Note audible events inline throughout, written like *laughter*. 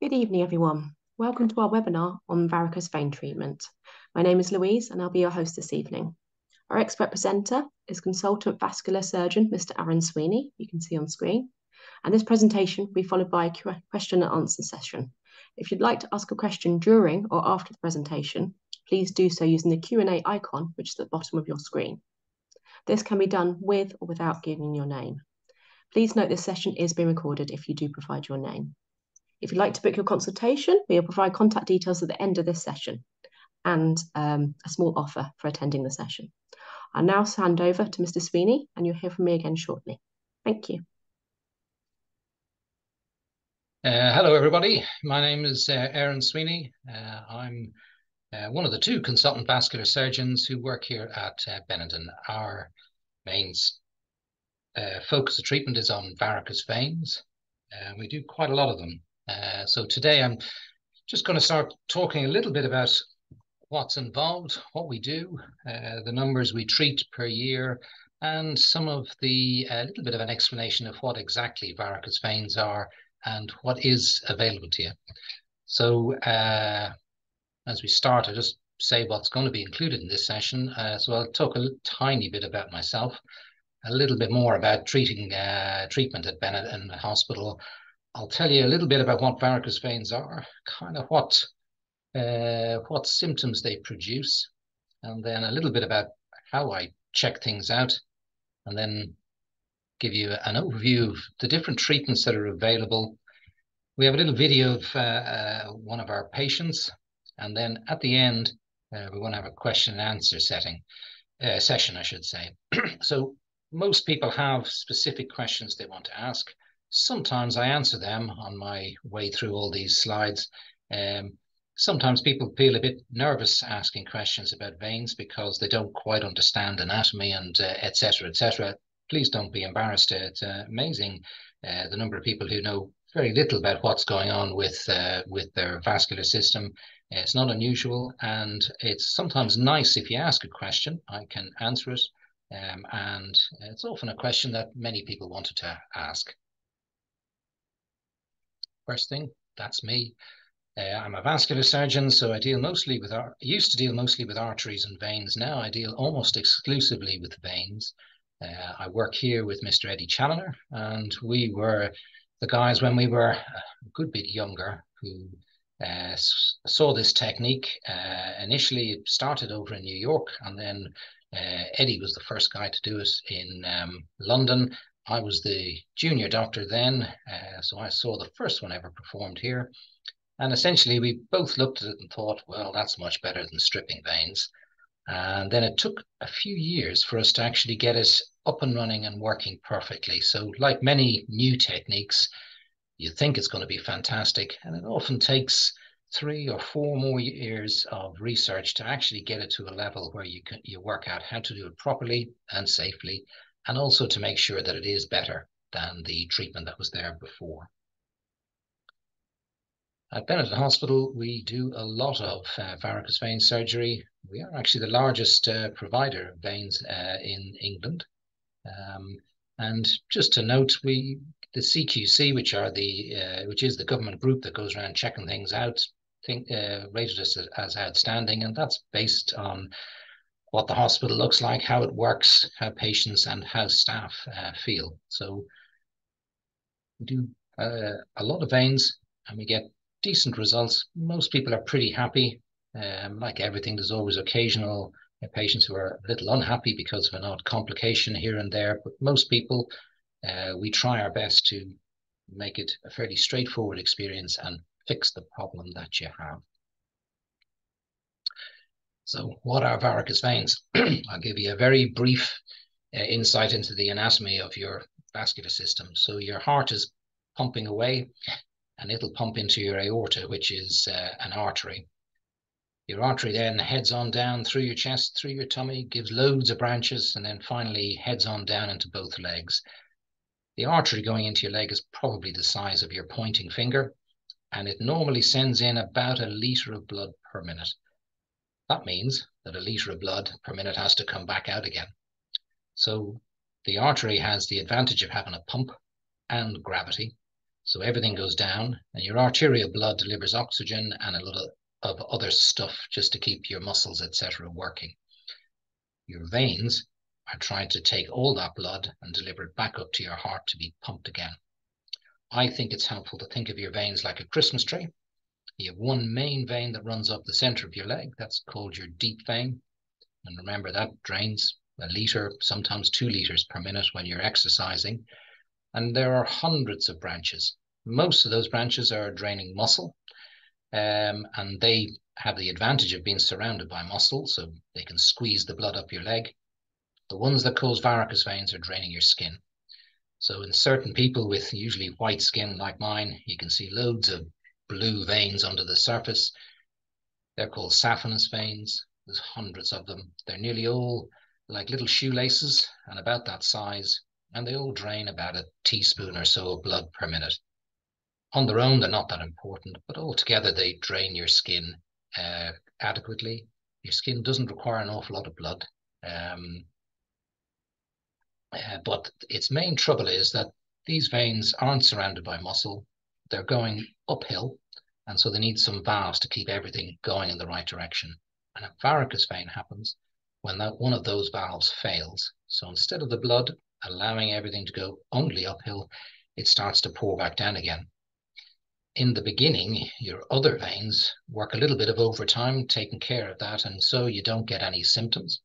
Good evening, everyone. Welcome to our webinar on varicose vein treatment. My name is Louise and I'll be your host this evening. Our expert presenter is consultant vascular surgeon, Mr. Aaron Sweeney, you can see on screen. And this presentation will be followed by a question and answer session. If you'd like to ask a question during or after the presentation, please do so using the Q&A icon, which is at the bottom of your screen. This can be done with or without giving your name. Please note this session is being recorded if you do provide your name. If you'd like to book your consultation, we'll provide contact details at the end of this session and um, a small offer for attending the session. I'll now hand over to Mr. Sweeney and you'll hear from me again shortly. Thank you. Uh, hello, everybody. My name is uh, Aaron Sweeney. Uh, I'm uh, one of the two consultant vascular surgeons who work here at uh, Benenden. Our main uh, focus of treatment is on varicose veins. we do quite a lot of them. So today I'm just going to start talking a little bit about what's involved, what we do, the numbers we treat per year, and some of the a little bit of an explanation of what exactly varicose veins are and what is available to you. So uh, as we start, I'll just say what's going to be included in this session. Uh, so I'll talk a tiny bit about myself, a little bit more about treating uh, treatment at Benenden Hospital. I'll tell you a little bit about what varicose veins are, kind of what uh, what symptoms they produce, and then a little bit about how I check things out, and then give you an overview of the different treatments that are available. We have a little video of uh, uh, one of our patients and then at the end, we're going to have a question and answer setting, uh, session, I should say. *clears throat* so most people have specific questions they want to ask. Sometimes I answer them on my way through all these slides. Um, sometimes people feel a bit nervous asking questions about veins because they don't quite understand anatomy and etc. Uh, etc. Et Please don't be embarrassed. It's uh, amazing uh, the number of people who know very little about what's going on with uh, with their vascular system it's not unusual, and it's sometimes nice if you ask a question, I can answer it. Um, and it's often a question that many people wanted to ask. First thing, that's me. Uh, I'm a vascular surgeon, so I deal mostly with our used to deal mostly with arteries and veins. Now I deal almost exclusively with veins. Uh, I work here with Mr. Eddie Challoner, and we were the guys when we were a good bit younger who uh, saw this technique. Uh, initially, it started over in New York, and then uh, Eddie was the first guy to do it in um, London. I was the junior doctor then, uh, so I saw the first one ever performed here. And essentially, we both looked at it and thought, well, that's much better than stripping veins. And then it took a few years for us to actually get it up and running and working perfectly. So, like many new techniques, you think it's going to be fantastic, and it often takes three or four more years of research to actually get it to a level where you can you work out how to do it properly and safely, and also to make sure that it is better than the treatment that was there before. At Benenden Hospital, we do a lot of uh, varicose vein surgery. We are actually the largest uh, provider of veins uh, in England. Um, and just to note, we the CQC, which are the uh, which is the government group that goes around checking things out, think uh, rated us as, as outstanding, and that's based on what the hospital looks like, how it works, how patients and how staff uh, feel. So we do uh, a lot of veins, and we get decent results. Most people are pretty happy. Um, like everything, there's always occasional patients who are a little unhappy because of an odd complication here and there, but most people, uh, we try our best to make it a fairly straightforward experience and fix the problem that you have. So what are varicose veins? *clears throat* I'll give you a very brief uh, insight into the anatomy of your vascular system. So your heart is pumping away and it'll pump into your aorta, which is uh, an artery. Your artery then heads on down through your chest, through your tummy, gives loads of branches, and then finally heads on down into both legs. The artery going into your leg is probably the size of your pointing finger, and it normally sends in about a litre of blood per minute. That means that a litre of blood per minute has to come back out again. So the artery has the advantage of having a pump and gravity. So everything goes down, and your arterial blood delivers oxygen and a lot of other stuff just to keep your muscles, etc., working. Your veins are trying to take all that blood and deliver it back up to your heart to be pumped again. I think it's helpful to think of your veins like a Christmas tree. You have one main vein that runs up the center of your leg. That's called your deep vein. And remember, that drains a liter, sometimes two liters per minute when you're exercising. And there are hundreds of branches. Most of those branches are draining muscle, um, and they have the advantage of being surrounded by muscle, so they can squeeze the blood up your leg. The ones that cause varicose veins are draining your skin. So in certain people with usually white skin like mine, you can see loads of blue veins under the surface. They're called saphenous veins. There's hundreds of them. They're nearly all like little shoelaces and about that size, and they all drain about a teaspoon or so of blood per minute. On their own, they're not that important, but altogether they drain your skin uh, adequately. Your skin doesn't require an awful lot of blood. Um, uh, but its main trouble is that these veins aren't surrounded by muscle. They're going uphill, and so they need some valves to keep everything going in the right direction. And a varicose vein happens when that one of those valves fails. So instead of the blood allowing everything to go only uphill, it starts to pour back down again. In the beginning, your other veins work a little bit of overtime, taking care of that, and so you don't get any symptoms.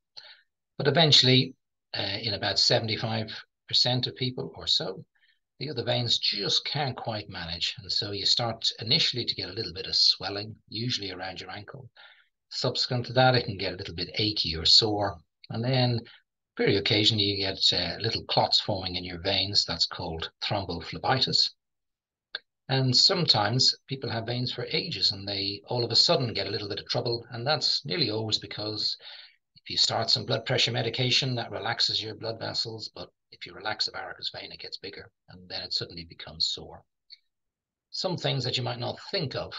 But eventually, uh, in about 75% of people or so, the other veins just can't quite manage. And so you start initially to get a little bit of swelling, usually around your ankle. Subsequent to that, it can get a little bit achy or sore. And then very occasionally you get uh, little clots forming in your veins. That's called thrombophlebitis. And sometimes people have veins for ages and they all of a sudden get a little bit of trouble. And that's nearly always because if you start some blood pressure medication, that relaxes your blood vessels. But if you relax the varicose vein, it gets bigger and then it suddenly becomes sore. Some things that you might not think of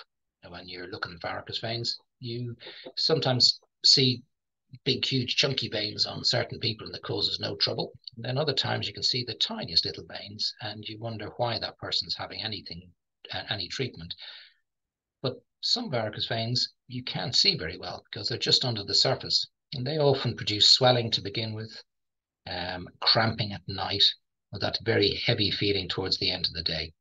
when you're looking at varicose veins, you sometimes see big, huge, chunky veins on certain people and that causes no trouble. And then other times you can see the tiniest little veins and you wonder why that person's having anything, any treatment. But some varicose veins you can't see very well because they're just under the surface and they often produce swelling to begin with, um, cramping at night, with that very heavy feeling towards the end of the day.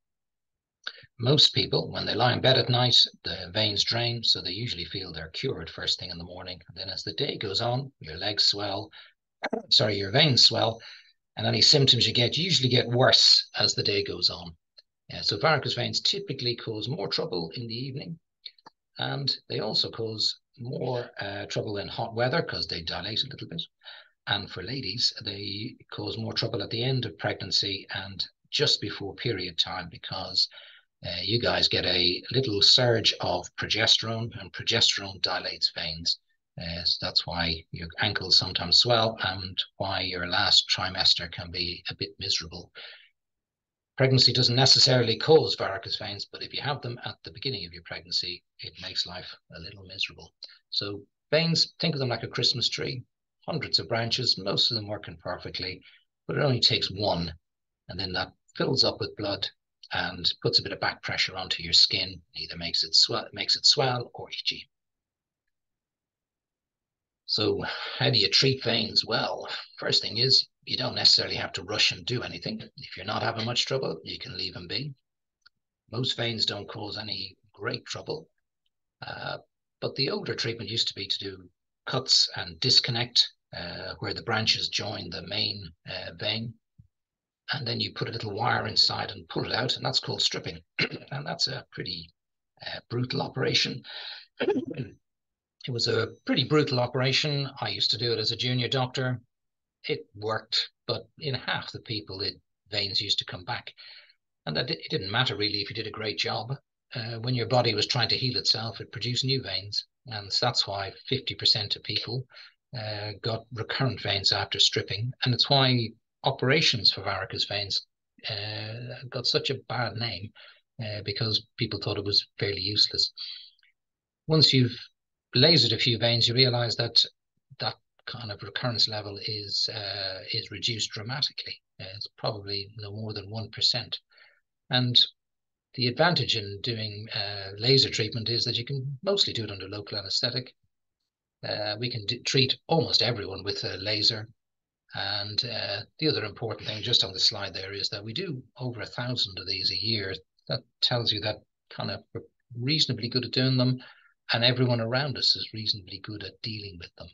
Most people, when they lie in bed at night, the veins drain, so they usually feel they're cured first thing in the morning. And then as the day goes on, your legs swell, *coughs* sorry, your veins swell, and any symptoms you get usually get worse as the day goes on. Yeah, so varicose veins typically cause more trouble in the evening, and they also cause more uh, trouble in hot weather because they dilate a little bit. And for ladies, they cause more trouble at the end of pregnancy and just before period time because uh, you guys get a little surge of progesterone, and progesterone dilates veins. Uh, so that's why your ankles sometimes swell and why your last trimester can be a bit miserable. Pregnancy doesn't necessarily cause varicose veins, but if you have them at the beginning of your pregnancy, it makes life a little miserable. So veins, think of them like a Christmas tree, hundreds of branches, most of them working perfectly, but it only takes one, and then that fills up with blood and puts a bit of back pressure onto your skin, either makes it swell, makes it swell or itchy. So how do you treat veins? Well, first thing is you don't necessarily have to rush and do anything. If you're not having much trouble, you can leave them be. Most veins don't cause any great trouble. Uh, but the older treatment used to be to do cuts and disconnect uh, where the branches join the main uh, vein and then you put a little wire inside and pull it out, and that's called stripping. *clears throat* and that's a pretty uh, brutal operation. *clears throat* it was a pretty brutal operation. I used to do it as a junior doctor. It worked, but in half the people, the veins used to come back. And that, it didn't matter really if you did a great job. Uh, when your body was trying to heal itself, it produced new veins. And that's why 50% of people uh, got recurrent veins after stripping. And it's why operations for varicose veins uh, got such a bad name uh, because people thought it was fairly useless. Once you've lasered a few veins, you realize that that kind of recurrence level is uh, is reduced dramatically. Uh, it's probably no more than one percent, and the advantage in doing uh, laser treatment is that you can mostly do it under local anesthetic. Uh, we can treat almost everyone with a laser. And uh, the other important thing, just on the slide there, is that we do over a thousand of these a year. That tells you that kind of we're reasonably good at doing them, and everyone around us is reasonably good at dealing with them.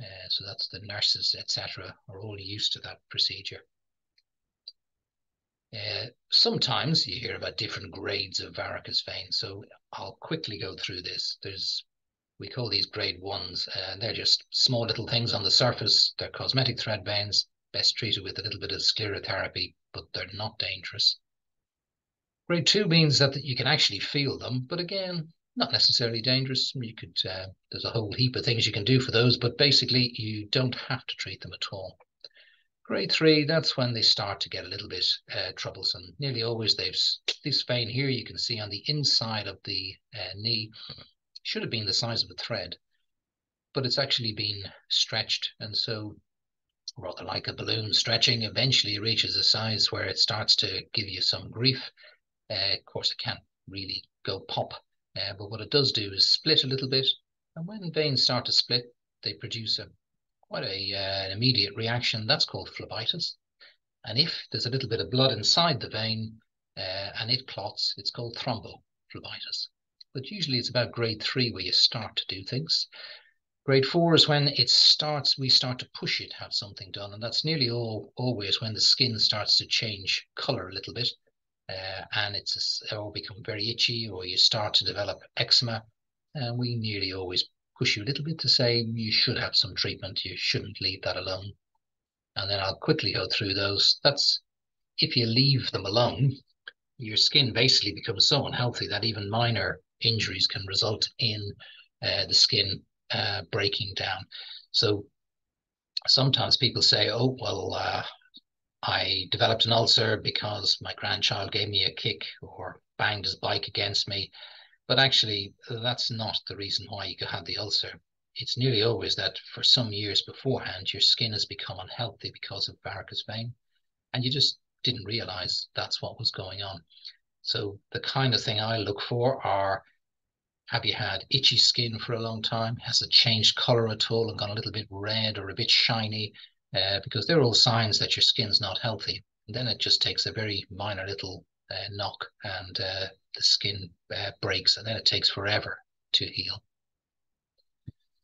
Uh, so that's the nurses, etc., are all used to that procedure. Uh, sometimes you hear about different grades of varicose veins, So I'll quickly go through this. There's, we call these grade ones, and uh, they're just small little things on the surface. They're cosmetic thread veins, best treated with a little bit of sclerotherapy, but they're not dangerous. Grade two means that you can actually feel them, but again, not necessarily dangerous. You could, uh, there's a whole heap of things you can do for those, but basically you don't have to treat them at all. Grade three, that's when they start to get a little bit uh, troublesome. Nearly always they've, this vein here you can see on the inside of the uh, knee should have been the size of a thread, but it's actually been stretched. And so rather like a balloon stretching, eventually reaches a size where it starts to give you some grief. Uh, of course, it can't really go pop, uh, but what it does do is split a little bit. And when veins start to split, they produce a quite a, uh, an immediate reaction. That's called phlebitis. And if there's a little bit of blood inside the vein uh, and it clots, it's called thrombophlebitis. But usually it's about grade three where you start to do things. Grade four is when it starts, we start to push it, have something done. And that's nearly all always when the skin starts to change color a little bit. Uh, and it's or become very itchy, or you start to develop eczema. And we nearly always push you a little bit to say you should have some treatment. You shouldn't leave that alone. And then I'll quickly go through those. That's if you leave them alone, your skin basically becomes so unhealthy that even minor injuries can result in uh, the skin uh, breaking down. So sometimes people say, oh, well, uh, I developed an ulcer because my grandchild gave me a kick or banged his bike against me. But actually, that's not the reason why you could have the ulcer. It's nearly always that for some years beforehand, your skin has become unhealthy because of varicose vein, and you just didn't realize that's what was going on. So the kind of thing I look for are have you had itchy skin for a long time? Has it changed color at all and gone a little bit red or a bit shiny? Uh, because they're all signs that your skin's not healthy. And then it just takes a very minor little uh, knock and uh, the skin uh, breaks and then it takes forever to heal.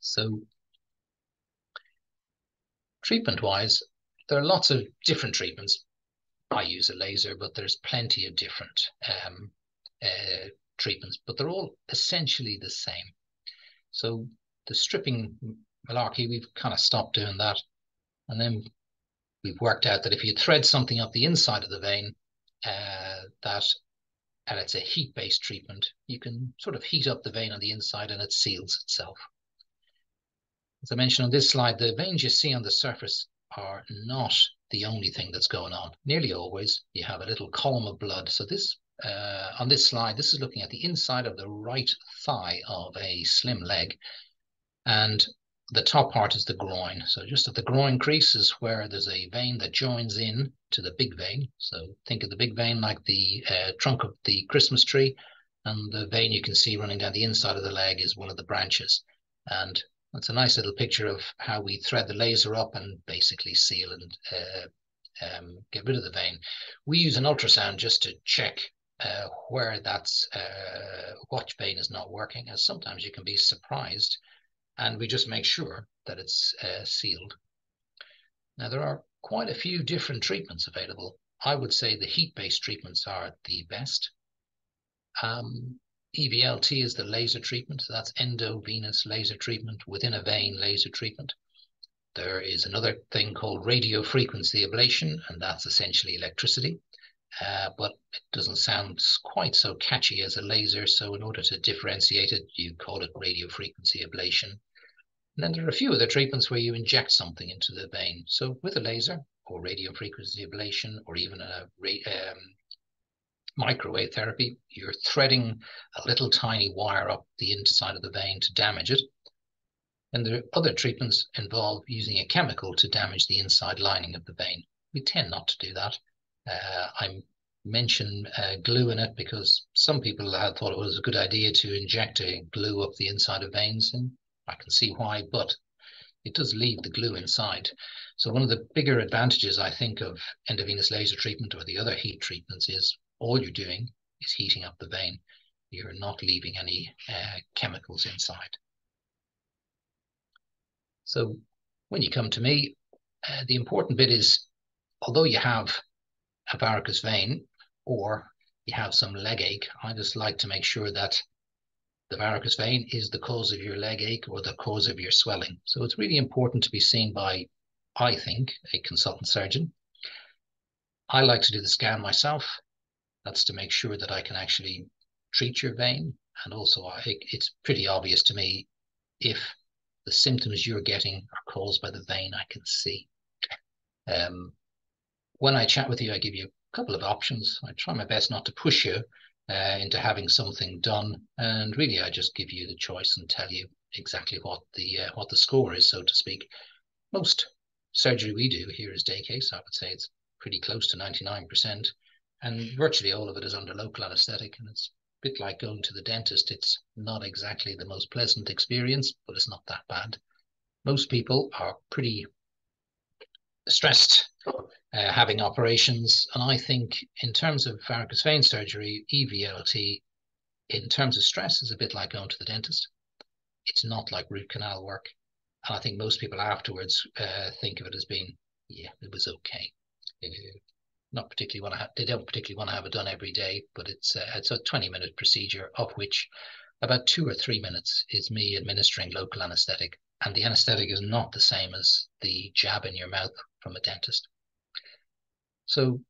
So treatment wise, there are lots of different treatments. I use a laser, but there's plenty of different um, uh, treatments, but they're all essentially the same. So the stripping malarkey, we've kind of stopped doing that. And then we've worked out that if you thread something up the inside of the vein, uh, that and it's a heat-based treatment, you can sort of heat up the vein on the inside and it seals itself. As I mentioned on this slide, the veins you see on the surface are not the only thing that's going on. Nearly always, you have a little column of blood. So this, uh, on this slide, this is looking at the inside of the right thigh of a slim leg. And the top part is the groin. So just at the groin crease is where there's a vein that joins in to the big vein. So think of the big vein like the uh, trunk of the Christmas tree, and the vein you can see running down the inside of the leg is one of the branches. And that's a nice little picture of how we thread the laser up and basically seal and uh, um, get rid of the vein. We use an ultrasound just to check uh, where that's uh, vein is not working, as sometimes you can be surprised and we just make sure that it's uh, sealed. Now, there are quite a few different treatments available. I would say the heat-based treatments are the best. Um, EVLT is the laser treatment. That's endovenous laser treatment within a vein laser treatment. There is another thing called radio frequency ablation, and that's essentially electricity. Uh, but it doesn't sound quite so catchy as a laser. So in order to differentiate it, you call it radio frequency ablation. And then there are a few other treatments where you inject something into the vein. So with a laser or radio frequency ablation or even a um, microwave therapy, you're threading a little tiny wire up the inside of the vein to damage it. And there are other treatments involve using a chemical to damage the inside lining of the vein. We tend not to do that. Uh, I'm mention uh, glue in it because some people had thought it was a good idea to inject a glue up the inside of veins, and I can see why, but it does leave the glue inside. So one of the bigger advantages, I think, of endovenous laser treatment or the other heat treatments is all you're doing is heating up the vein. You're not leaving any uh, chemicals inside. So when you come to me, uh, the important bit is, although you have a varicose vein or you have some leg ache, I just like to make sure that the varicose vein is the cause of your leg ache or the cause of your swelling. So it's really important to be seen by, I think, a consultant surgeon. I like to do the scan myself. That's to make sure that I can actually treat your vein. And also, I, it's pretty obvious to me if the symptoms you're getting are caused by the vein I can see. Um, when I chat with you, I give you a couple of options. I try my best not to push you uh, into having something done, and really, I just give you the choice and tell you exactly what the uh, what the score is, so to speak. Most surgery we do here is day case. I would say it's pretty close to 99%, and virtually all of it is under local anesthetic, and it's a bit like going to the dentist. It's not exactly the most pleasant experience, but it's not that bad. Most people are pretty stressed uh, having operations. And I think in terms of varicose vein surgery, EVLT, in terms of stress, is a bit like going to the dentist. It's not like root canal work. And I think most people afterwards uh, think of it as being, yeah, it was okay. not particularly want to have, they don't particularly want to have it done every day, but it's uh, it's a 20 minute procedure of which about two or three minutes is me administering local anesthetic. And the anesthetic is not the same as the jab in your mouth from a dentist. So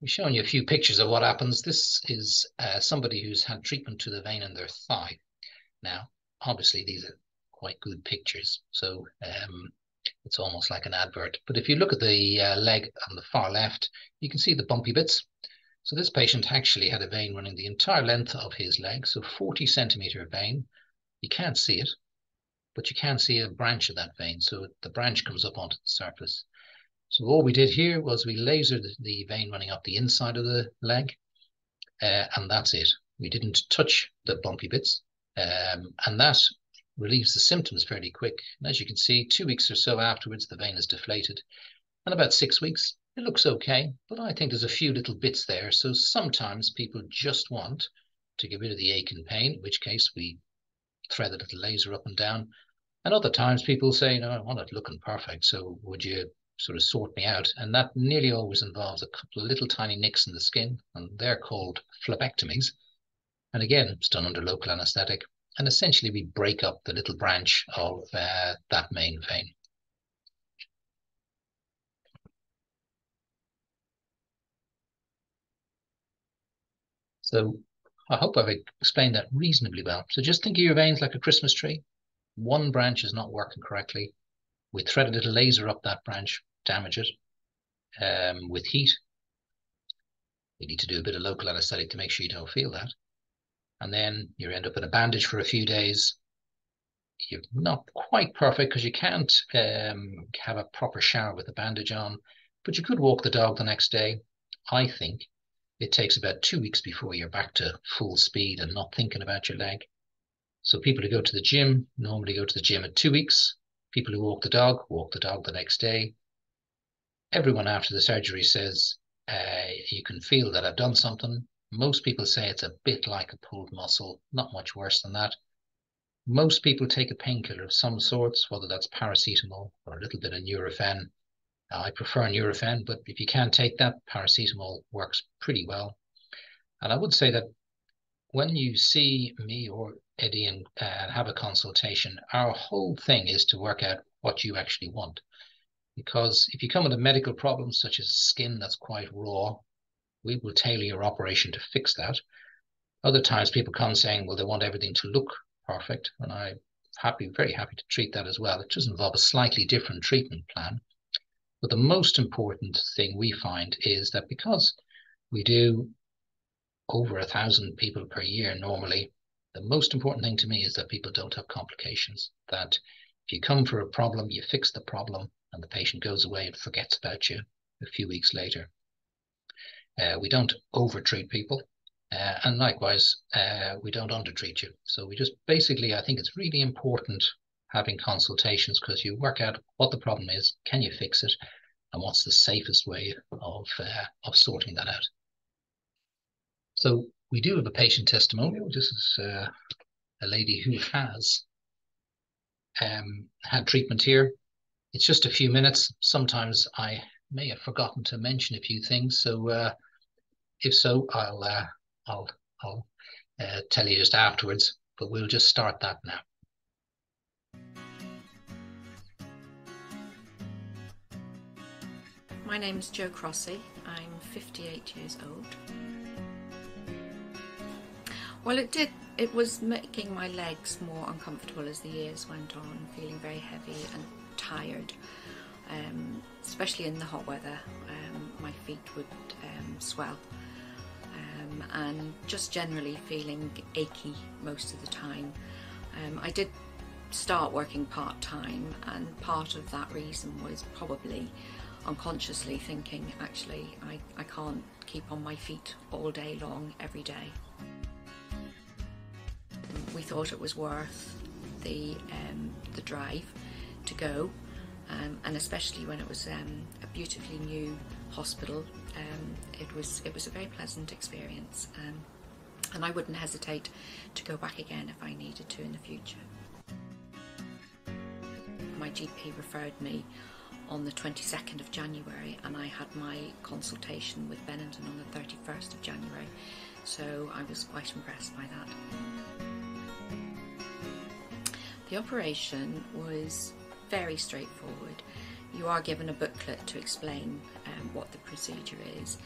we've shown you a few pictures of what happens. This is uh, somebody who's had treatment to the vein in their thigh. Now, obviously, these are quite good pictures. So um, it's almost like an advert. But if you look at the uh, leg on the far left, you can see the bumpy bits. So this patient actually had a vein running the entire length of his leg, so 40 centimeter vein. You can't see it, but you can see a branch of that vein. So the branch comes up onto the surface. So all we did here was we lasered the vein running up the inside of the leg, uh, and that's it. We didn't touch the bumpy bits, um, and that relieves the symptoms fairly quick. And as you can see, two weeks or so afterwards, the vein is deflated, and about six weeks, it looks okay. But I think there's a few little bits there. So sometimes people just want to get rid of the ache and pain, in which case we thread a little laser up and down. And other times people say, no, I want it looking perfect. So would you sort of sort me out. And that nearly always involves a couple of little tiny nicks in the skin, and they're called phlebectomies. And again, it's done under local anesthetic. And essentially, we break up the little branch of uh, that main vein. So I hope I've explained that reasonably well. So just think of your veins like a Christmas tree. One branch is not working correctly. We thread a little laser up that branch, damage it um, with heat. You need to do a bit of local anesthetic to make sure you don't feel that. And then you end up in a bandage for a few days. You're not quite perfect because you can't um, have a proper shower with the bandage on, but you could walk the dog the next day. I think it takes about two weeks before you're back to full speed and not thinking about your leg. So people who go to the gym normally go to the gym at two weeks. People who walk the dog walk the dog the next day everyone after the surgery says uh, you can feel that I've done something. Most people say it's a bit like a pulled muscle, not much worse than that. Most people take a painkiller of some sorts, whether that's paracetamol or a little bit of Nurofen. I prefer Nurofen, but if you can't take that, paracetamol works pretty well. And I would say that when you see me or Eddie and uh, have a consultation, our whole thing is to work out what you actually want. Because if you come with a medical problem such as skin that's quite raw, we will tailor your operation to fix that. Other times people come saying, well, they want everything to look perfect. And I'm happy, very happy to treat that as well. It does involve a slightly different treatment plan. But the most important thing we find is that because we do over a thousand people per year normally, the most important thing to me is that people don't have complications. That if you come for a problem, you fix the problem, and the patient goes away and forgets about you a few weeks later. Uh, we don't over-treat people. Uh, and likewise, uh, we don't undertreat you. So we just basically, I think it's really important having consultations because you work out what the problem is, can you fix it, and what's the safest way of uh, of sorting that out. So we do have a patient testimonial. This is uh, a lady who has um, had treatment here. It's just a few minutes. Sometimes I may have forgotten to mention a few things. So uh, if so, I'll uh, I'll I'll uh, tell you just afterwards. But we'll just start that now. My name is Jo Crossy. I'm 58 years old. Well, it did. It was making my legs more uncomfortable as the years went on, feeling very heavy and tired, um, especially in the hot weather. Um, my feet would um, swell um, and just generally feeling achy most of the time. Um, I did start working part time, and part of that reason was probably unconsciously thinking, actually, I, I can't keep on my feet all day long, every day we thought it was worth the um, the drive to go, um, and especially when it was um, a beautifully new hospital, um, it was it was a very pleasant experience, um, and I wouldn't hesitate to go back again if I needed to in the future. My GP referred me on the 22nd of January, and I had my consultation with Benenden on the 31st of January. So I was quite impressed by that. The operation was very straightforward. You are given a booklet to explain um, what the procedure is.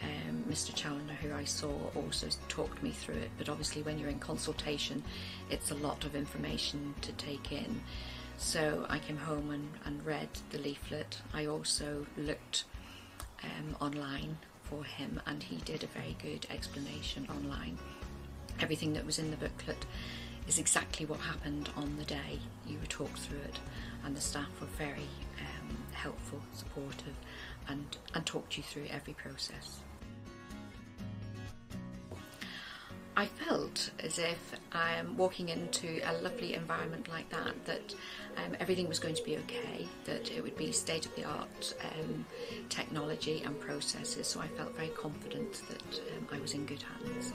Um, Mr. Challoner, who I saw, also talked me through it, but obviously, when you're in consultation, it's a lot of information to take in. So I came home and, and read the leaflet. I also looked um, online for him, and he did a very good explanation online. Everything that was in the booklet is exactly what happened on the day you were talked through it, and the staff were very um, helpful, supportive, and, and talked you through every process. I felt as if I'm walking into a lovely environment like that, that um, everything was going to be okay, that it would be state of the art um, technology and processes, so I felt very confident that um, I was in good hands.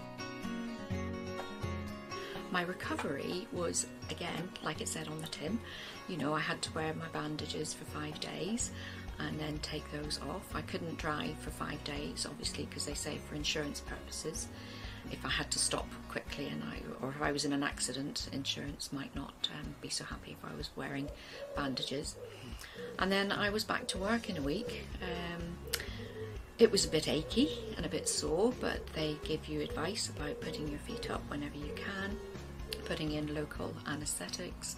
My recovery was, again, like it said on the tin, you know, I had to wear my bandages for five days and then take those off. I couldn't drive for five days, obviously, because they say for insurance purposes if I had to stop quickly and I, or if I was in an accident, insurance might not um, be so happy if I was wearing bandages. And then I was back to work in a week. Um, it was a bit achy and a bit sore, but they give you advice about putting your feet up whenever you can, putting in local anaesthetics.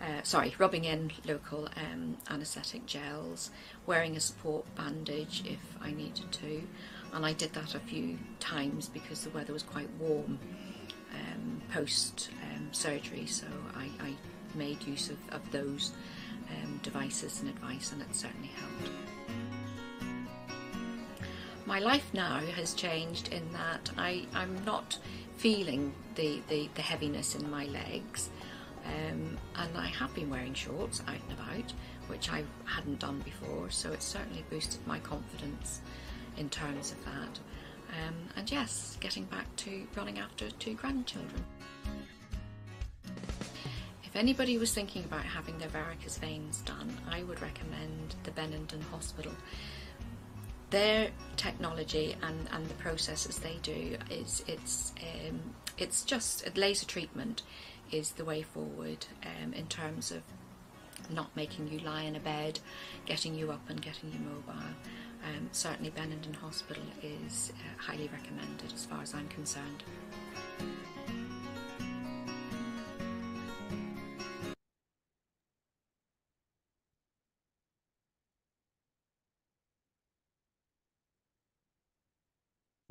Uh, sorry, rubbing in local um, anaesthetic gels, wearing a support bandage if I needed to, and I did that a few times because the weather was quite warm um, post um, surgery, so I, I, made use of, of those um, devices and advice, and it certainly helped. My life now has changed in that I, I'm not feeling the, the, the heaviness in my legs. Um, and I have been wearing shorts out and about, which I hadn't done before, so it certainly boosted my confidence in terms of that. Um, and yes, getting back to running after two grandchildren. If anybody was thinking about having their varicose veins done, I would recommend the Benenden Hospital. Their technology and, and the processes they do is it's um, it's just laser treatment is the way forward um, in terms of not making you lie in a bed, getting you up and getting you mobile um, certainly Benenden Hospital is uh, highly recommended as far as I'm concerned.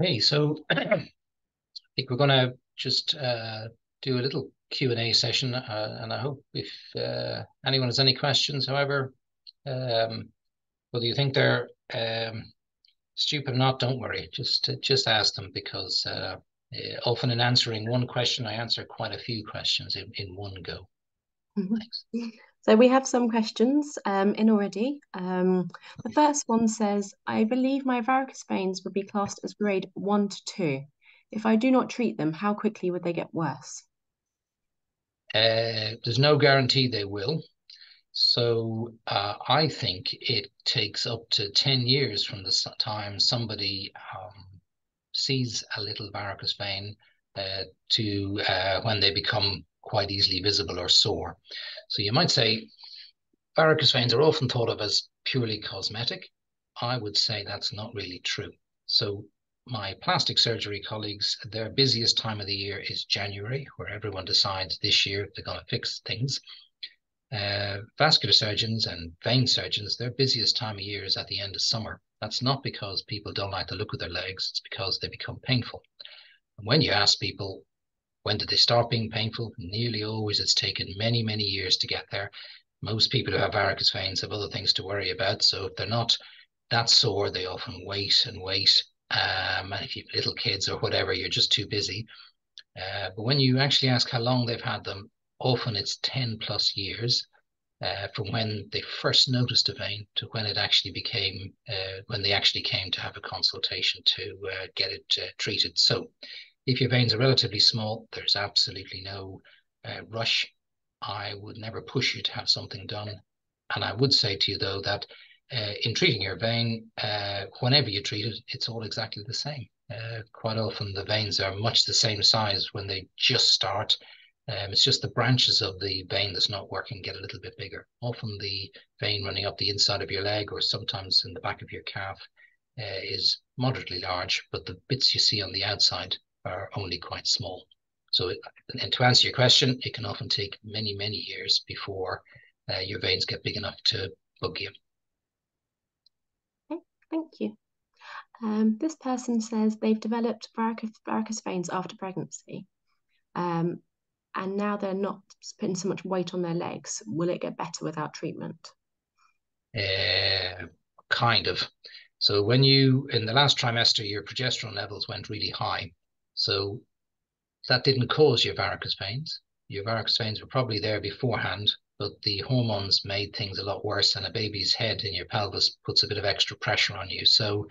Hey, so *clears throat* I think we're going to just uh, do a little Q&A session, uh, and I hope if uh, anyone has any questions, however, um, whether you think they're um, stupid or not, don't worry. Just just ask them because uh, uh, often in answering one question, I answer quite a few questions in, in one go. Mm-hmm. Thanks. *laughs* So we have some questions um, in already. Um, the first one says, I believe my varicose veins would be classed as grade one to two. If I do not treat them, how quickly would they get worse? Uh, there's no guarantee they will. So uh, I think it takes up to 10 years from the time somebody um, sees a little varicose vein uh, to uh, when they become quite easily visible or sore. So you might say varicose veins are often thought of as purely cosmetic. I would say that's not really true. So my plastic surgery colleagues, their busiest time of the year is January, where everyone decides this year they're going to fix things. Uh, vascular surgeons and vein surgeons, their busiest time of year is at the end of summer. That's not because people don't like to look at their legs, it's because they become painful. And when you ask people, when did they start being painful? Nearly always it's taken many, many years to get there. Most people who have varicose veins have other things to worry about. So if they're not that sore, they often wait and wait. Um, and if you have little kids or whatever, you're just too busy. Uh, but when you actually ask how long they've had them, often it's 10 plus years uh, from when they first noticed a vein to when it actually became, uh, when they actually came to have a consultation to uh, get it uh, treated. So if your veins are relatively small, there's absolutely no uh, rush. I would never push you to have something done. And I would say to you, though, that uh, in treating your vein, whenever you treat it, it's all exactly the same. quite often, the veins are much the same size when they just start um, it's just the branches of the vein that's not working get a little bit bigger. Often the vein running up the inside of your leg or sometimes in the back of your calf uh, is moderately large, but the bits you see on the outside are only quite small. So, it, and to answer your question, it can often take many, many years before uh, your veins get big enough to bug you. Okay, thank you. Um, this person says they've developed varicose, veins after pregnancy. Um, and now they're not putting so much weight on their legs, will it get better without treatment? Uh, kind of. So when you in the last trimester, your progesterone levels went really high. So that didn't cause your varicose veins. Your varicose veins were probably there beforehand, but the hormones made things a lot worse, and a baby's head in your pelvis puts a bit of extra pressure on you. So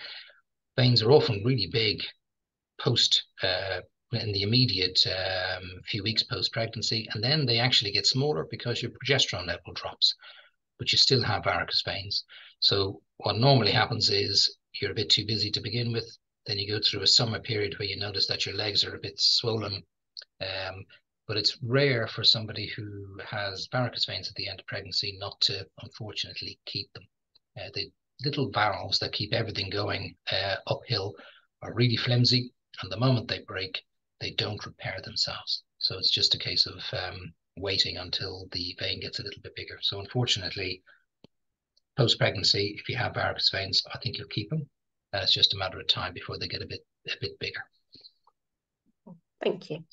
veins are often really big post uh, in the immediate um, few weeks post pregnancy, and then they actually get smaller because your progesterone level drops, but you still have varicose veins. So what normally happens is you're a bit too busy to begin with. Then you go through a summer period where you notice that your legs are a bit swollen. Um, but it's rare for somebody who has varicose veins at the end of pregnancy not to, unfortunately, keep them. Uh, the little valves that keep everything going uh, uphill are really flimsy, and the moment they break, they don't repair themselves. So it's just a case of um, waiting until the vein gets a little bit bigger. So unfortunately, post pregnancy, if you have varicose veins, I think you'll keep them. Uh, it's just a matter of time before they get a bit a bit bigger. Thank you.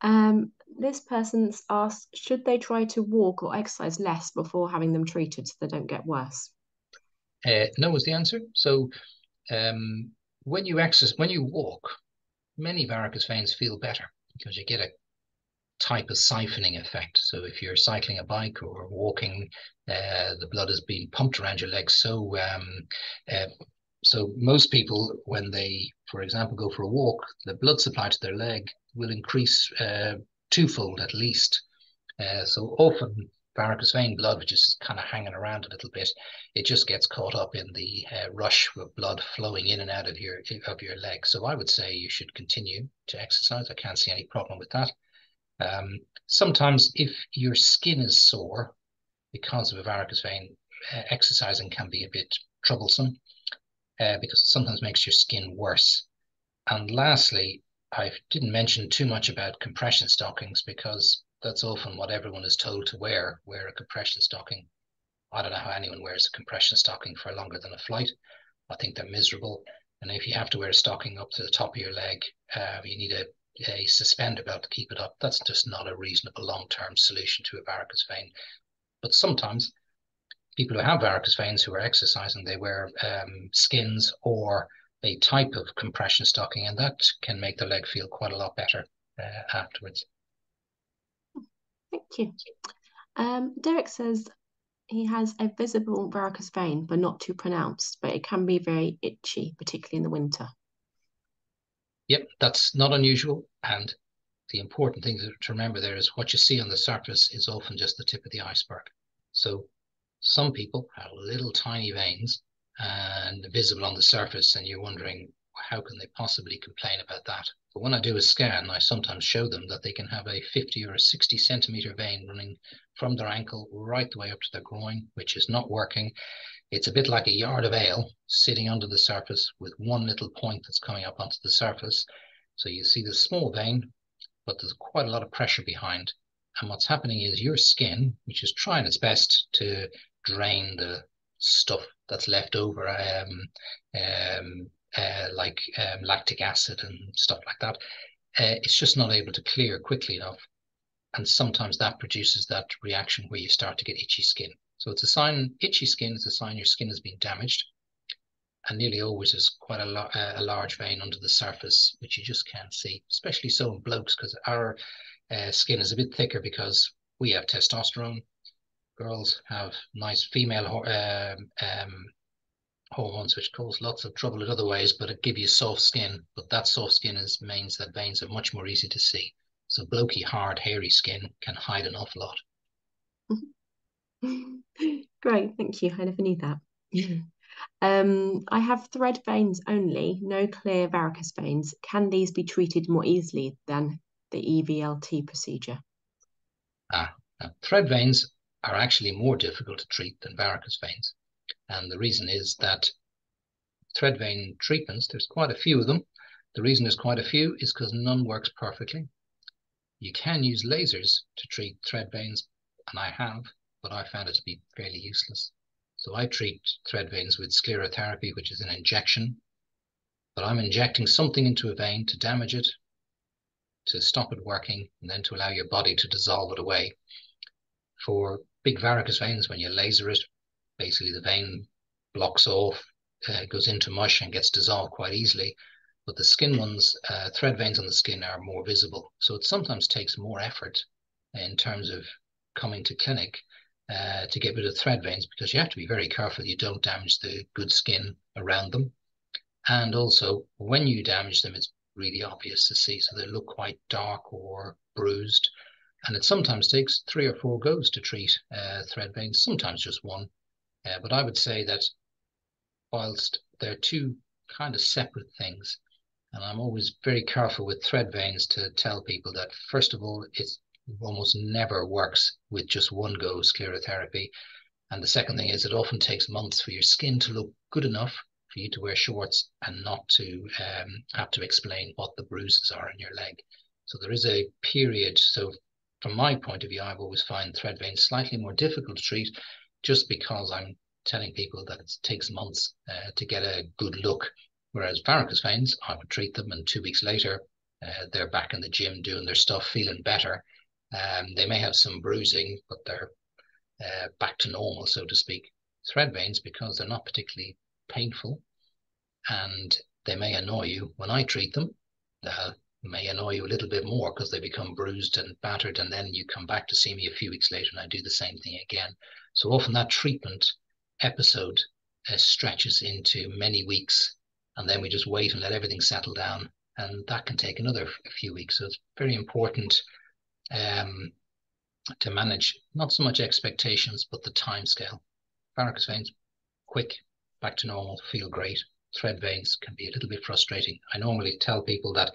Um, this person's asked, should they try to walk or exercise less before having them treated so they don't get worse? Uh, no is the answer. So um, when you exercise, when you walk, many varicose veins feel better because you get a type of siphoning effect. So if you're cycling a bike or walking, uh, the blood is being pumped around your legs. So um, uh, so most people, when they, for example, go for a walk, the blood supply to their leg will increase uh, twofold at least. Uh, so often varicose vein blood, which is kind of hanging around a little bit, it just gets caught up in the uh, rush of blood flowing in and out of your of your leg. So I would say you should continue to exercise. I can't see any problem with that. Um, sometimes, if your skin is sore because of a varicose vein, uh, exercising can be a bit troublesome uh, because it sometimes makes your skin worse. And lastly, I didn't mention too much about compression stockings because that's often what everyone is told to wear, wear a compression stocking. I don't know how anyone wears a compression stocking for longer than a flight. I think they're miserable. And if you have to wear a stocking up to the top of your leg, uh, you need a, a suspender belt to keep it up. That's just not a reasonable long term solution to a varicose vein. But sometimes people who have varicose veins who are exercising, they wear um, skins or a type of compression stocking, and that can make the leg feel quite a lot better uh, afterwards. Thank you. Um, Derek says he has a visible varicose vein, but not too pronounced, but it can be very itchy, particularly in the winter. Yep, that's not unusual. And the important thing to remember there is what you see on the surface is often just the tip of the iceberg. So some people have little tiny veins and visible on the surface, and you're wondering how can they possibly complain about that? But when I do a scan, I sometimes show them that they can have a 50 or a 60 centimeter vein running from their ankle right the way up to their groin, which is not working. It's a bit like a yard of ale sitting under the surface with one little point that's coming up onto the surface. So you see the small vein, but there's quite a lot of pressure behind. And what's happening is your skin, which is trying its best to drain the stuff that's left over, um, um, uh, like um, lactic acid and stuff like that, uh, it's just not able to clear quickly enough. And sometimes that produces that reaction where you start to get itchy skin. So it's a sign, itchy skin is a sign your skin has been damaged. And nearly always there's quite a, lo- a large vein under the surface, which you just can't see, especially so in blokes, because our uh, skin is a bit thicker because we have testosterone. Girls have nice female um, um, hormones, which cause lots of trouble in other ways, but it give you soft skin. But that soft skin is means that veins are much more easy to see. So blokey, hard, hairy skin can hide an awful lot. *laughs* Great, thank you. I never knew that. *laughs* um, I have thread veins only, no clear varicose veins. Can these be treated more easily than the EVLT procedure? Ah, thread veins are actually more difficult to treat than varicose veins. And the reason is that thread vein treatments, there's quite a few of them. The reason there's quite a few is because none works perfectly. You can use lasers to treat thread veins, and I have, but I found it to be fairly useless. So I treat thread veins with sclerotherapy, which is an injection, but I'm injecting something into a vein to damage it, to stop it working, and then to allow your body to dissolve it away. For big varicose veins, when you laser it, basically the vein blocks off, uh, goes into mush, and gets dissolved quite easily. But the skin ones, uh, thread veins on the skin are more visible. So it sometimes takes more effort in terms of coming to clinic uh, to get rid of thread veins because you have to be very careful you don't damage the good skin around them. And also, when you damage them, it's really obvious to see. So they look quite dark or bruised. And it sometimes takes three or four goes to treat uh, thread veins, sometimes just one. Uh, but I would say that whilst they're two kind of separate things, and I'm always very careful with thread veins to tell people that, first of all, it almost never works with just one go sclerotherapy. And the second thing is it often takes months for your skin to look good enough for you to wear shorts and not to um, have to explain what the bruises are in your leg. So there is a period. So from my point of view, I've always found thread veins slightly more difficult to treat just because I'm telling people that it takes months uh, to get a good look Whereas varicose veins, I would treat them, and two weeks later, uh, they're back in the gym doing their stuff, feeling better. Um, they may have some bruising, but they're uh, back to normal, so to speak. Thread veins, because they're not particularly painful, and they may annoy you when I treat them. Uh, may annoy you a little bit more because they become bruised and battered, and then you come back to see me a few weeks later, and I do the same thing again. So often that treatment episode uh, stretches into many weeks and then we just wait and let everything settle down. And that can take another few weeks. So it's very important um, to manage not so much expectations, but the time scale. Varicose veins, quick, back to normal, feel great. Thread veins can be a little bit frustrating. I normally tell people that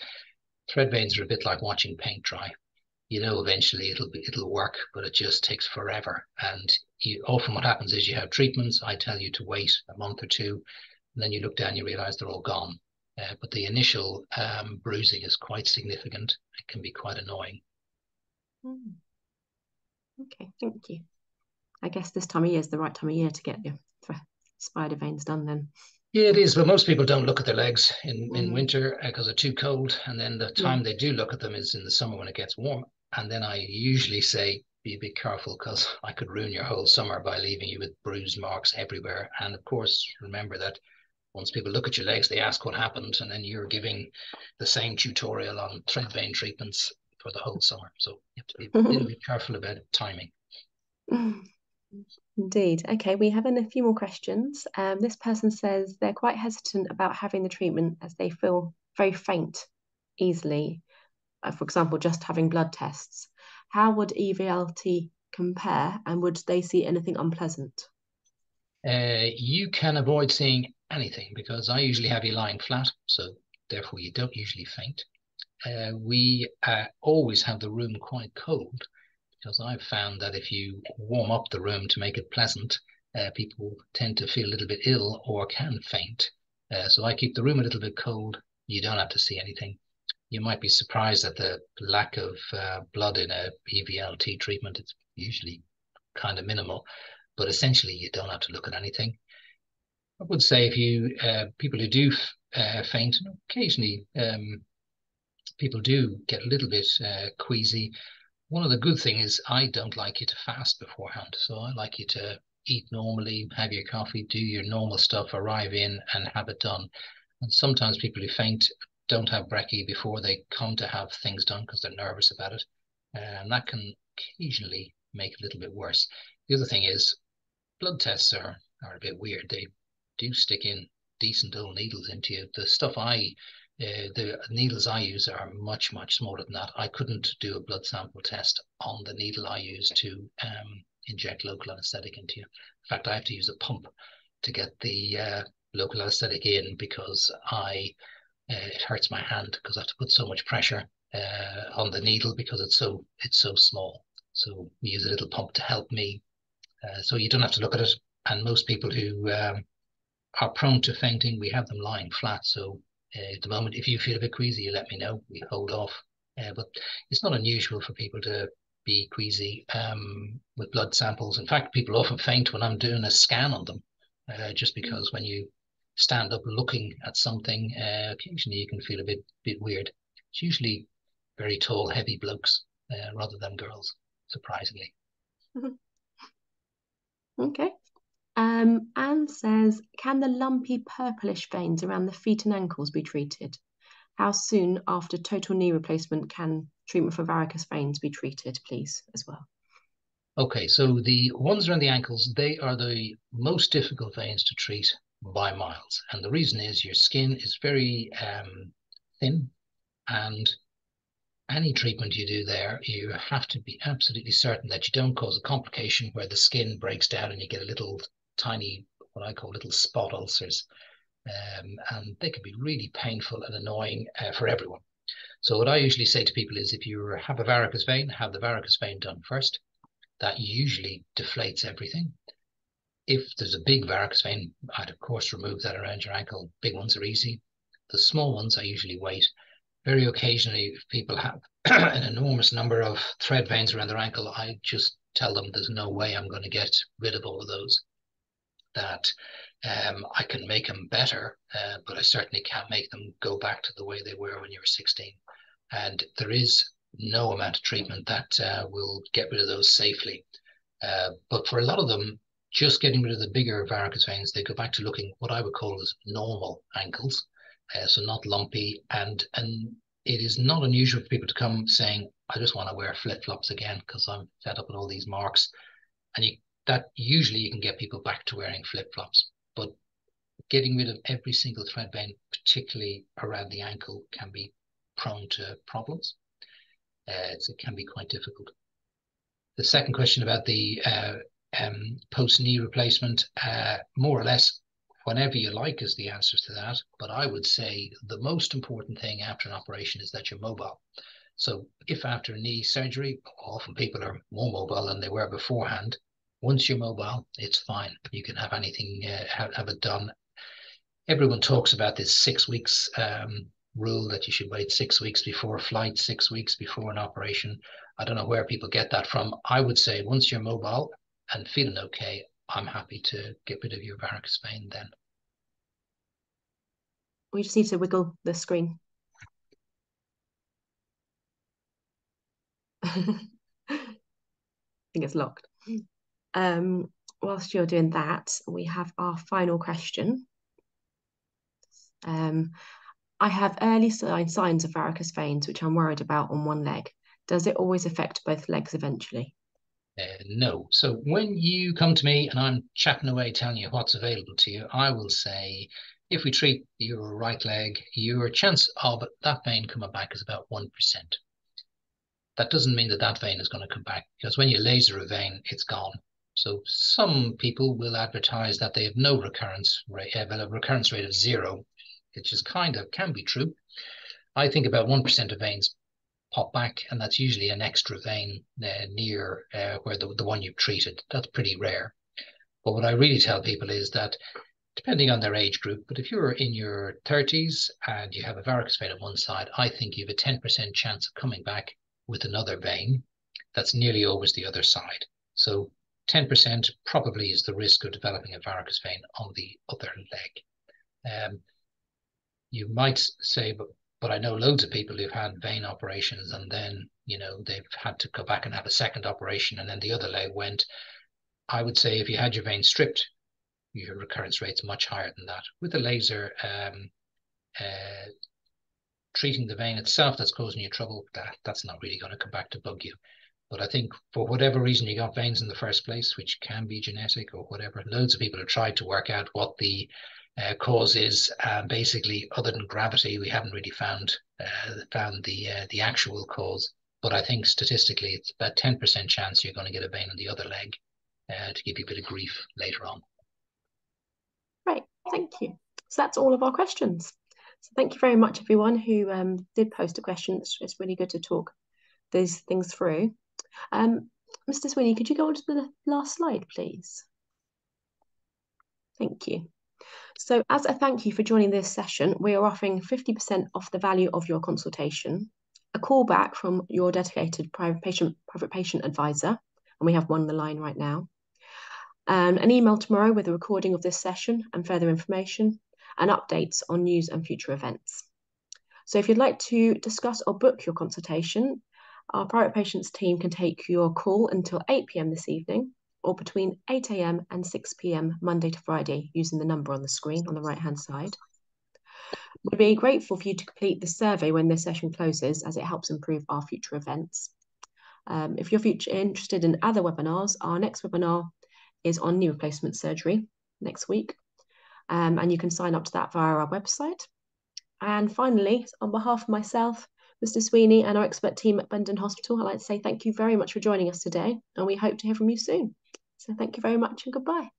thread veins are a bit like watching paint dry. You know, eventually it'll be, it'll work, but it just takes forever. And you, often what happens is you have treatments. I tell you to wait a month or two and then you look down, you realize they're all gone. Uh, but the initial um, bruising is quite significant. It can be quite annoying. Mm. Okay, thank you. I guess this time of year is the right time of year to get your spider veins done then. Yeah, it is. But most people don't look at their legs in, mm. in winter because uh, they're too cold. And then the time they do look at them is in the summer when it gets warm. And then I usually say, be a bit careful because *laughs* I could ruin your whole summer by leaving you with bruised marks everywhere. And of course, remember that once people look at your legs, they ask what happened, and then you're giving the same tutorial on thread vein treatments for the whole summer. So you have to be a bit careful about timing. Indeed. Okay, we have a few more questions. Um, this person says they're quite hesitant about having the treatment as they feel very faint easily. Uh, for example, just having blood tests. How would EVLT compare and would they see anything unpleasant? Uh, you can avoid seeing anything because I usually have you lying flat, so therefore you don't usually faint. Uh, we uh, always have the room quite cold because I've found that if you warm up the room to make it pleasant, uh, people tend to feel a little bit ill or can faint. Uh, so I keep the room a little bit cold. You don't have to see anything. You might be surprised at the lack of uh, blood in a EVLT treatment. It's usually kind of minimal, but essentially you don't have to look at anything. I would say if you uh, people who do uh, faint, occasionally um, people do get a little bit uh, queasy one of the good things is I don't like you to fast beforehand. So I like you to eat normally, have your coffee, do your normal stuff, arrive in and have it done. And sometimes people who faint don't have brekkie before they come to have things done because they're nervous about it. And that can occasionally make it a little bit worse. The other thing is blood tests are, are a bit weird. They do stick in decent old needles into you. The stuff I uh, the needles I use are much, much smaller than that. I couldn't do a blood sample test on the needle I use to um, inject local anesthetic into you. In fact, I have to use a pump to get the uh, local anesthetic in because I uh, it hurts my hand because I have to put so much pressure uh, on the needle because it's so it's so small. So we use a little pump to help me. Uh, so you don't have to look at it. And most people who um, are prone to fainting, we have them lying flat. So uh, at the moment, if you feel a bit queasy, you let me know. We hold off. Uh, but it's not unusual for people to be queasy um, with blood samples. In fact, people often faint when I'm doing a scan on them, uh, just mm. because when you stand up looking at something, uh, occasionally you can feel a bit bit weird. It's usually very tall, heavy blokes uh, rather than girls, surprisingly. *laughs* Okay. Um, Anne says, can the lumpy purplish veins around the feet and ankles be treated? How soon after total knee replacement can treatment for varicose veins be treated, please, as well? Okay, so the ones around the ankles, they are the most difficult veins to treat by miles. And the reason is your skin is very um, thin and any treatment you do there, you have to be absolutely certain that you don't cause a complication where the skin breaks down and you get a little tiny, what I call little spot ulcers. Um, and they can be really painful and annoying uh, for everyone. So what I usually say to people is if you have a varicose vein, have the varicose vein done first. That usually deflates everything. If there's a big varicose vein, I'd of course remove that around your ankle. Big ones are easy. The small ones, I usually wait. Very occasionally, if people have *clears throat* an enormous number of thread veins around their ankle, I just tell them there's no way I'm going to get rid of all of those that um, I can make them better, uh, but I certainly can't make them go back to the way they were when you were 16. And there is no amount of treatment that uh, will get rid of those safely. Uh, but for a lot of them, just getting rid of the bigger varicose veins, they go back to looking what I would call as normal ankles, uh, so not lumpy. And and it is not unusual for people to come saying, "I just want to wear flip flops again because I'm fed up with all these marks." And you that usually you can get people back to wearing flip flops. But getting rid of every single thread vein, particularly around the ankle, can be prone to problems. Uh, it can be quite difficult. The second question about the uh, um, post knee replacement, uh, more or less, whenever you like, is the answer to that. But I would say the most important thing after an operation is that you're mobile. So if after knee surgery, often people are more mobile than they were beforehand, once you're mobile, it's fine. You can have anything, uh, have, have, it done. Everyone talks about this six weeks um, rule that you should wait six weeks before a flight, six weeks before an operation. I don't know where people get that from. I would say once you're mobile and feeling okay, I'm happy to get rid of your varicose then. We just need to wiggle the screen. *laughs* I think it's locked. Um, whilst you're doing that, we have our final question. Um, I have early signs of varicose veins, which I'm worried about on one leg. Does it always affect both legs eventually? Uh, no. So when you come to me and I'm chatting away telling you what's available to you, I will say, if we treat your right leg, your chance of that vein coming back is about 1%. That doesn't mean that that vein is going to come back because when you laser a vein, it's gone. So some people will advertise that they have no recurrence rate, have a recurrence rate of zero, which is kind of can be true. I think about 1% of veins pop back, and that's usually an extra vein uh, near uh, where the, the one you've treated. That's pretty rare. But what I really tell people is that depending on their age group, but if you're in your 30s and you have a varicose vein on one side, I think you have a 10% chance of coming back with another vein that's nearly always the other side. So 10% probably is the risk of developing a varicose vein on the other leg. Um, you might say, but but I know loads of people who've had vein operations and then, you know, they've had to go back and have a second operation and then the other leg went. I would say if you had your vein stripped, your recurrence rate's much higher than that. With the laser, um, uh, treating the vein itself that's causing you trouble, that that's not really going to come back to bug you. But I think for whatever reason you got veins in the first place, which can be genetic or whatever, loads of people have tried to work out what the uh, is. Uh, basically, other than gravity, we haven't really found uh, found the uh, the actual cause. But I think statistically, it's about ten percent chance you're going to get a vein on the other leg uh, to give you a bit of grief later on. Right, thank you. So that's all of our questions. So thank you very much, everyone who um, did post a question. It's, it's really good to talk these things through. Um, Mr. Sweeney, could you go on to the last slide, please? Thank you. So as a thank you for joining this session, we are offering 50% off the value of your consultation, a call back from your dedicated private patient, private patient advisor, and we have one on the line right now, um, an email tomorrow with a recording of this session and further information, and updates on news and future events. So if you'd like to discuss or book your consultation, our private patients team can take your call until 8 p.m. this evening or between 8 a.m. and 6 p.m. Monday to Friday using the number on the screen on the right hand side. We'd be grateful for you to complete the survey when this session closes as it helps improve our future events. Um, if you're future interested in other webinars, our next webinar is on knee replacement surgery next week. Um, and you can sign up to that via our website. And finally, on behalf of myself, Mr. Sweeney and our expert team at Benenden Hospital, I'd like to say thank you very much for joining us today, and we hope to hear from you soon. So thank you very much and goodbye.